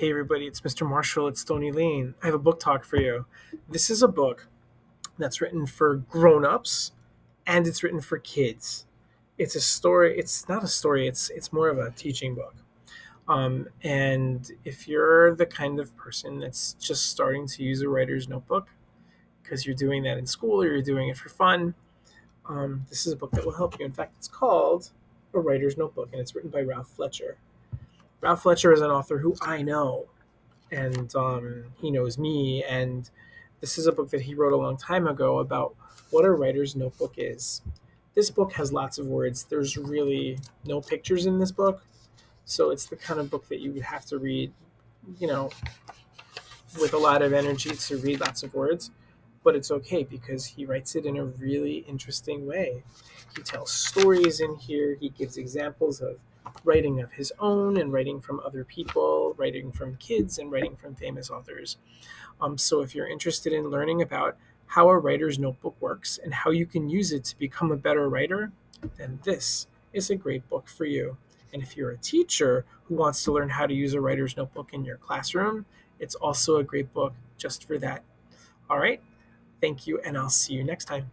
Hey, everybody, it's Mr. Marshall It's Stony Lane. I have a book talk for you. This is a book that's written for grown ups and it's written for kids. It's a story, it's not a story, it's, it's more of a teaching book. Um, and if you're the kind of person that's just starting to use a writer's notebook because you're doing that in school or you're doing it for fun, um, this is a book that will help you. In fact, it's called A Writer's Notebook and it's written by Ralph Fletcher. Ralph Fletcher is an author who I know, and um, he knows me. And this is a book that he wrote a long time ago about what a writer's notebook is. This book has lots of words. There's really no pictures in this book, so it's the kind of book that you would have to read, you know, with a lot of energy to read lots of words. But it's okay because he writes it in a really interesting way. He tells stories in here. He gives examples of writing of his own and writing from other people, writing from kids, and writing from famous authors. Um, so, if you're interested in learning about how a writer's notebook works and how you can use it to become a better writer, then this is a great book for you. And if you're a teacher who wants to learn how to use a writer's notebook in your classroom, it's also a great book just for that. All right. Thank you, and I'll see you next time.